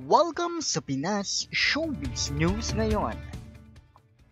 Welcome sa Pinas Showbiz News ngayon.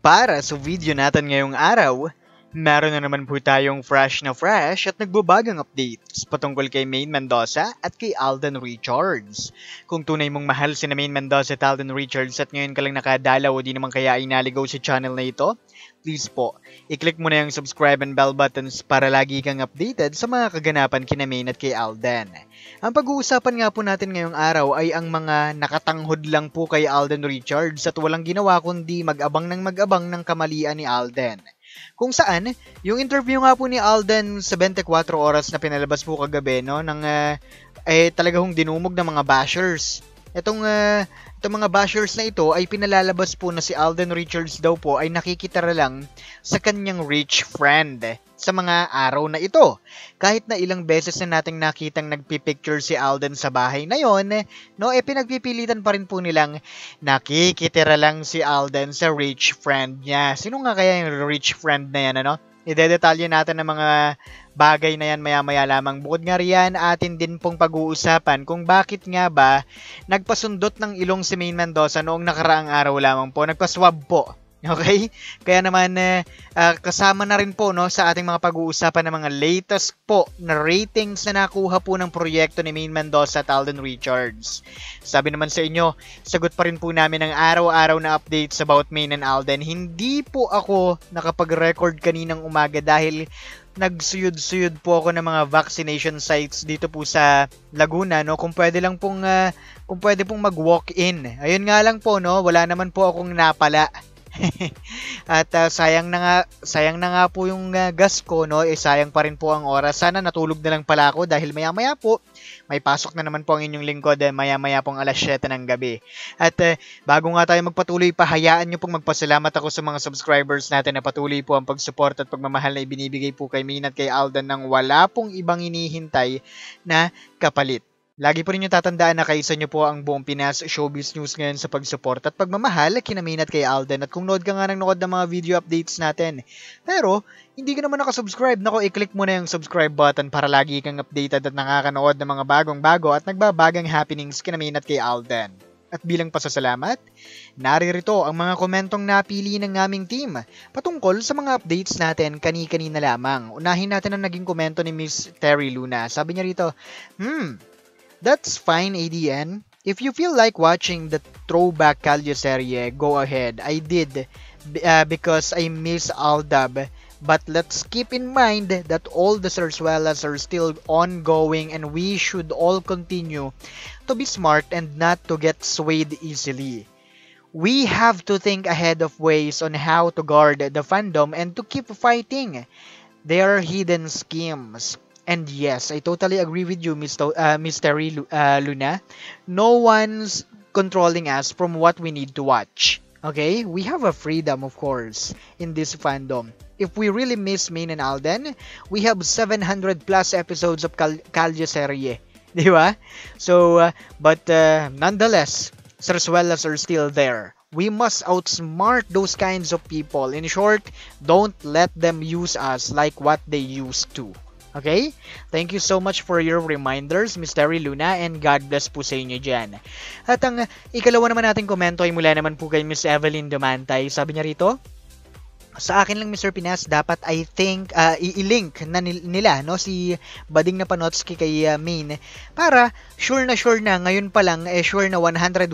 Para sa video natin ngayong araw, meron na naman po tayong fresh na fresh at nagbabagang updates patungkol kay Maine Mendoza at kay Alden Richards. Kung tunay mong mahal si na Maine Mendoza at Alden Richards at ngayon ka lang nakadalaw o di naman kaya inaligaw sa channel na ito, please po, i-click mo na yung subscribe and bell buttons para lagi kang updated sa mga kaganapan kina Maine at kay Alden. Ang pag-uusapan nga po natin ngayong araw ay ang mga nakatanghod lang po kay Alden Richards at walang ginawa kundi mag-abang ng mag-abang ng kamalian ni Alden. Kung saan, yung interview nga po ni Alden sa 24 oras na pinalabas po kagabi, no, ng, uh, eh, talaga hong dinumog ng mga bashers. Itong, uh, itong mga bashers na ito ay pinalalabas po na si Alden Richards daw po ay nakikitara lang sa kanyang rich friend sa mga araw na ito. Kahit na ilang beses na nating nakitang nagpipicture si Alden sa bahay na yon, no, eh pinagpipilitan pa rin po nilang nakikitira lang si Alden sa rich friend niya. Sino nga kaya yung rich friend na yan, ano? Idedetalye natin ng mga bagay na yan maya-maya lamang. Bukod nga riyan, atin din pong pag-uusapan kung bakit nga ba nagpasundot ng ilong si Maine Mendoza noong nakaraang araw lamang po. Nagpaswab po Okay? Kaya naman uh, kasama na rin po no sa ating mga pag-uusapan ng mga latest po na ratings na nakuha po ng proyekto ni Maine Mendoza at Alden Richards. Sabi naman sa inyo, sagot pa rin po namin ang araw-araw na updates about Maine and Alden. Hindi po ako nakapag-record kaninang umaga dahil nagsuyod-suyod po ako ng mga vaccination sites dito po sa Laguna no kung pwede lang pong uh, kung pwede pong mag-walk-in. Ayun nga lang po no, wala naman po akong napala At uh, sayang na nga sayang na nga po yung uh, gas ko no, eh sayang pa rin po ang oras. Sana natulog na lang pala ako dahil maya-maya po may pasok na naman po ang inyong lingkod eh, maya-maya pong alas 7 ng gabi. At uh, bago nga tayo magpatuloy, pahayaan nyo pong magpasalamat ako sa mga subscribers natin na patuloy po ang pag-support at pagmamahal na ibinibigay po kay Min at kay Alden nang wala pong ibang hinihintay na kapalit. Lagi po ninyo tatandaan na kaisa nyo po ang buong Pinas Showbiz News ngayon sa pagsupport at pagmamahal kina Main at kay Alden at kung nood ka nga nang nood ng mga video updates natin. Pero, hindi ka naman nakasubscribe, nako i-click mo na yung subscribe button para lagi kang updated at nakakanood ng mga bagong bago at nagbabagang happenings kina Main at kay Alden. At bilang pasasalamat, naririto ang mga komentong napili ng aming team patungkol sa mga updates natin kani-kanina lamang. Unahin natin ang naging komento ni Miss Terry Luna. Sabi niya rito, Hmm, That's fine, ADN. If you feel like watching the throwback Kalye serie, go ahead. I did uh, because I miss Aldab. But let's keep in mind that all the Sarsuelas are still ongoing and we should all continue to be smart and not to get swayed easily. We have to think ahead of ways on how to guard the fandom and to keep fighting. There are hidden schemes And yes, I totally agree with you, Miss, uh, Terry uh, Luna. No one's controlling us from what we need to watch. Okay? We have a freedom, of course, in this fandom. If we really miss Main and Alden, we have 700 plus episodes of Cal- Calje Serie. Di ba? So, uh, but uh, nonetheless, Sarsuelas are still there. We must outsmart those kinds of people. In short, don't let them use us like what they used to. Okay? Thank you so much for your reminders, Ms. Terry Luna, and God bless po sa inyo dyan. At ang ikalawa naman nating komento ay mula naman po kay Ms. Evelyn Dumantay. Sabi niya rito, sa akin lang Mr. Pinas dapat I think uh, i-link na nila no si Bading na Panotsky kay uh, Main para sure na sure na ngayon pa lang eh sure na 101%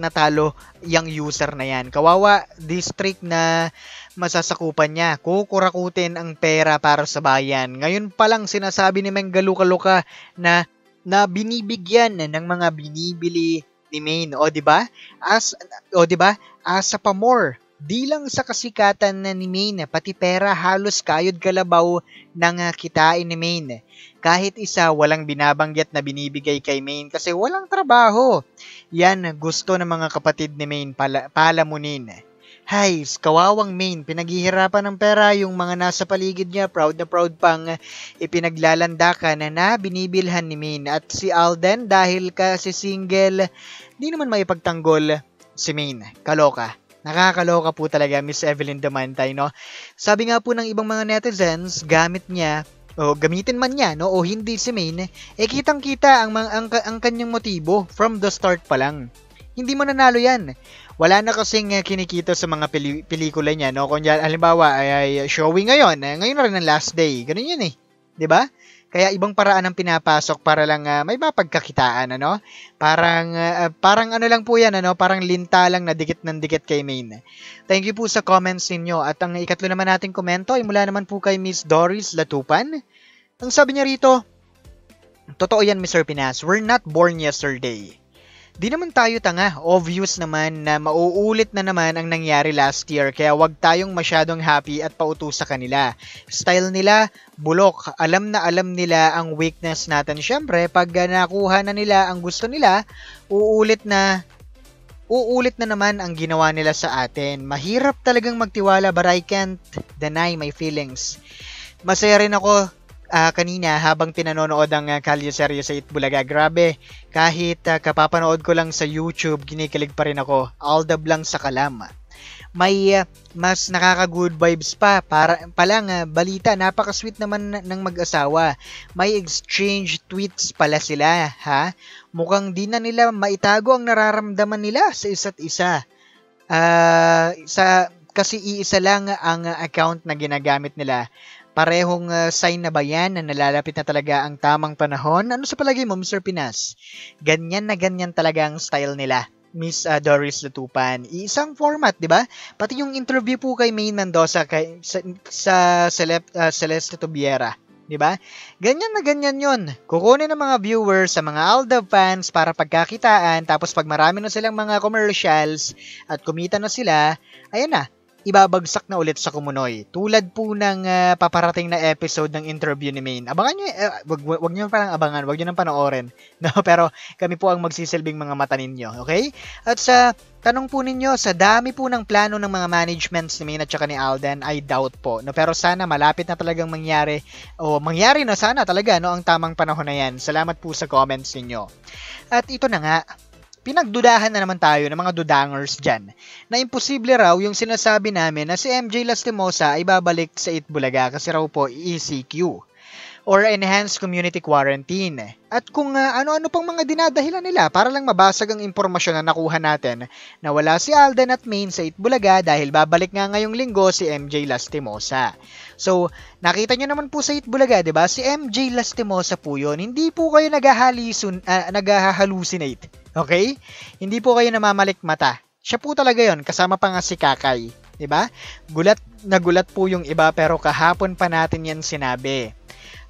natalo yung user na yan. Kawawa district na masasakupan niya. Kukurakutin ang pera para sa bayan. Ngayon pa lang sinasabi ni Menggaluka-luka na na binibigyan ng mga binibili ni Maine. O, di ba? As o, di ba? Asa pa more. Di lang sa kasikatan na ni Maine, pati pera halos kayod kalabaw ng kitain ni Maine. Kahit isa walang binabanggit na binibigay kay Maine kasi walang trabaho. Yan gusto ng mga kapatid ni Maine pala, palamunin. Hay, kawawang main, pinaghihirapan ng pera yung mga nasa paligid niya, proud na proud pang ipinaglalandakan na binibilhan ni Main. At si Alden, dahil kasi single, di naman maipagtanggol si Main. Kaloka. Nakakaloka po talaga, Miss Evelyn Damantay, no? Sabi nga po ng ibang mga netizens, gamit niya o gamitin man niya no o hindi si Main eh kitang-kita ang, ang, ang kanyang motibo from the start pa lang. Hindi mo nanalo yan. Wala na kasing uh, kinikita sa mga peli- pelikula niya no. Kung halimbawa ay, ay showing ngayon, eh, ngayon na rin ang last day. Ganun yun eh. 'Di ba? Kaya ibang paraan ang pinapasok para lang uh, may mapagkakitaan ano. Parang uh, parang ano lang po 'yan ano, parang linta lang na dikit ng dikit kay Main. Thank you po sa comments ninyo at ang ikatlo naman nating komento ay mula naman po kay Miss Doris Latupan. Ang sabi niya rito, Totoo yan, Mr. Pinas. We're not born yesterday. Di naman tayo tanga, obvious naman na mauulit na naman ang nangyari last year kaya wag tayong masyadong happy at pautos sa kanila. Style nila, bulok. Alam na alam nila ang weakness natin. Siyempre, pag nakuha na nila ang gusto nila, uulit na uulit na naman ang ginawa nila sa atin. Mahirap talagang magtiwala but I can't deny my feelings. Masaya rin ako uh, kanina habang pinanonood ang uh, Kalye Seryo sa Itbulaga. Grabe, kahit uh, kapapanood ko lang sa YouTube, ginikilig pa rin ako. Aldab lang sa kalam. May uh, mas nakaka-good vibes pa. Para, palang uh, balita, napaka-sweet naman ng mag-asawa. May exchange tweets pala sila, ha? Mukhang di na nila maitago ang nararamdaman nila sa isa't isa. Uh, sa kasi iisa lang ang account na ginagamit nila Parehong uh, sign na ba yan na nalalapit na talaga ang tamang panahon? Ano sa palagi mo, Mr. Pinas? Ganyan na ganyan talaga ang style nila. Miss uh, Doris Lutupan. Isang format, 'di ba? Pati yung interview po kay Maine Mendoza kay sa, sa Celeb, uh, Celeste Tubiera, 'di ba? Ganyan na ganyan 'yon. Kukunin ng mga viewers sa mga Alda fans para pagkakitaan tapos pag marami na silang mga commercials at kumita na sila, ayan na, ibabagsak na ulit sa Kumunoy. Tulad po ng uh, paparating na episode ng interview ni Maine. Abangan nyo, uh, wag, wag, wag nyo parang abangan, wag nyo nang panoorin. No? Pero kami po ang magsisilbing mga mata ninyo, okay? At sa tanong po ninyo, sa dami po ng plano ng mga managements ni Maine at saka ni Alden, I doubt po. No? Pero sana malapit na talagang mangyari, o mangyari na sana talaga no, ang tamang panahon na yan. Salamat po sa comments ninyo. At ito na nga, pinagdudahan na naman tayo ng mga dudangers dyan. Na imposible raw yung sinasabi namin na si MJ Lastimosa ay babalik sa Itbulaga kasi raw po ECQ or Enhanced Community Quarantine. At kung uh, ano-ano pang mga dinadahilan nila para lang mabasag ang impormasyon na nakuha natin na wala si Alden at Main sa Itbulaga dahil babalik nga ngayong linggo si MJ Lastimosa. So, nakita nyo naman po sa Itbulaga, di ba? Si MJ Lastimosa po yun. Hindi po kayo nagahalisun, uh, nagahalucinate Okay? Hindi po kayo namamalik mata. Siya po talaga yon kasama pa nga si Kakay. 'di ba? Gulat nagulat po yung iba pero kahapon pa natin 'yan sinabi.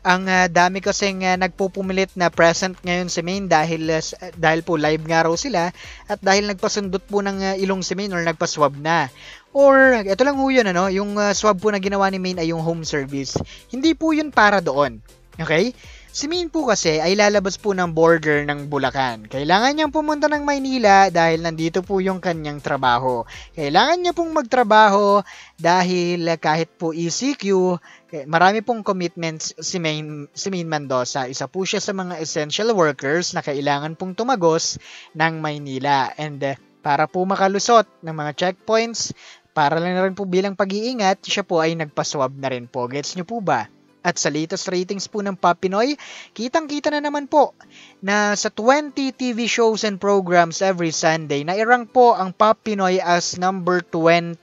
Ang uh, dami kasing uh, nagpupumilit na present ngayon si Main dahil uh, dahil po live nga raw sila at dahil nagpasundot po ng uh, ilong si Main or nagpaswab na. Or ito lang ho yun ano, yung uh, swab po na ginawa ni Main ay yung home service. Hindi po yun para doon. Okay? Si Min po kasi ay lalabas po ng border ng Bulacan. Kailangan niyang pumunta ng Maynila dahil nandito po yung kanyang trabaho. Kailangan niya pong magtrabaho dahil kahit po ECQ, marami pong commitments si Main, si Main Mendoza. Isa po siya sa mga essential workers na kailangan pong tumagos ng Maynila. And uh, para po makalusot ng mga checkpoints, para lang na rin po bilang pag-iingat, siya po ay nagpaswab na rin po. Gets niyo po ba? At sa latest ratings po ng Pop Pinoy, kitang-kita na naman po na sa 20 TV shows and programs every Sunday, nairang po ang Pop Pinoy as number 20.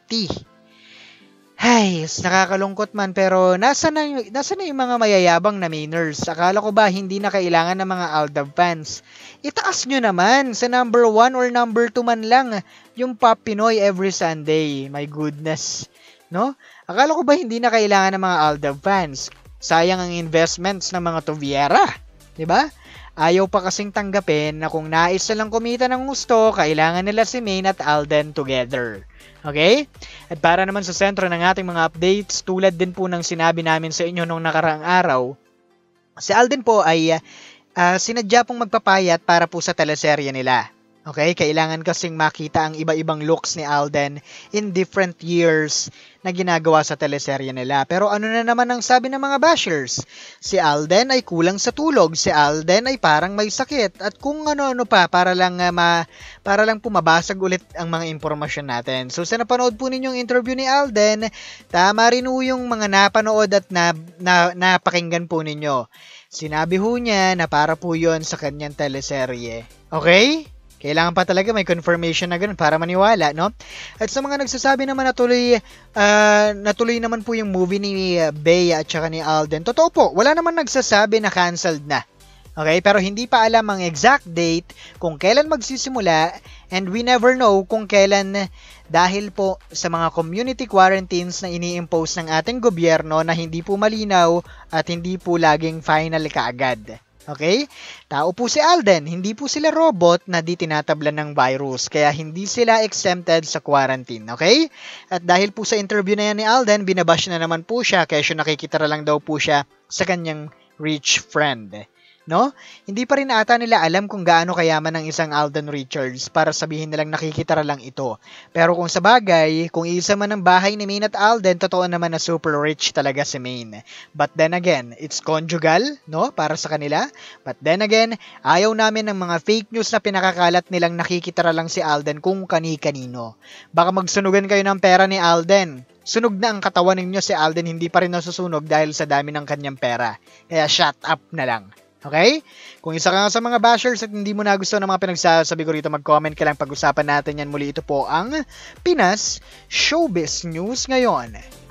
Hay, nakakalungkot man pero nasa na, nasa na yung mga mayayabang na mainers? Akala ko ba hindi na kailangan ng mga Aldab fans? Itaas nyo naman sa number 1 or number 2 man lang yung Pop Pinoy every Sunday. My goodness. No? Akala ko ba hindi na kailangan ng mga Aldab fans? Sayang ang investments ng mga Toviera. ba? Diba? Ayaw pa kasing tanggapin na kung nais lang kumita ng gusto, kailangan nila si Main at Alden together. Okay? At para naman sa sentro ng ating mga updates, tulad din po ng sinabi namin sa inyo nung nakaraang araw, si Alden po ay uh, sinadya pong magpapayat para po sa teleserye nila. Okay, kailangan kasing makita ang iba-ibang looks ni Alden in different years na ginagawa sa teleserye nila. Pero ano na naman ang sabi ng mga bashers? Si Alden ay kulang sa tulog, si Alden ay parang may sakit at kung ano-ano pa para lang uh, ma, para lang pumabasag ulit ang mga impormasyon natin. So sa napanood po ninyong interview ni Alden, tama rin po yung mga napanood at na, na, napakinggan po ninyo. Sinabi ho niya na para po yon sa kanyang teleserye. Okay? Kailangan pa talaga may confirmation na ganun para maniwala, no? At sa mga nagsasabi naman na tuloy, uh, natuloy naman po yung movie ni Bea at saka ni Alden. Totoo po, wala naman nagsasabi na canceled na. Okay, pero hindi pa alam ang exact date kung kailan magsisimula and we never know kung kailan dahil po sa mga community quarantines na ini-impose ng ating gobyerno na hindi po malinaw at hindi po laging final kaagad. Okay? Tao po si Alden, hindi po sila robot na di tinatablan ng virus, kaya hindi sila exempted sa quarantine, okay? At dahil po sa interview na yan ni Alden, binabash na naman po siya, kaya siya nakikita lang daw po siya sa kanyang rich friend no? Hindi pa rin ata nila alam kung gaano kayaman ang isang Alden Richards para sabihin nilang nakikitara lang ito. Pero kung sa bagay, kung isa man ang bahay ni Maine at Alden, totoo naman na super rich talaga si Maine. But then again, it's conjugal, no? Para sa kanila. But then again, ayaw namin ng mga fake news na pinakakalat nilang nakikitara lang si Alden kung kani-kanino. Baka magsunugan kayo ng pera ni Alden sunog na ang katawan ninyo si Alden hindi pa rin nasusunog dahil sa dami ng kanyang pera. Kaya shut up na lang. Okay? Kung isa ka sa mga bashers at hindi mo na gusto ng mga pinagsasabi ko rito, mag-comment ka lang pag-usapan natin yan muli. Ito po ang Pinas Showbiz News ngayon.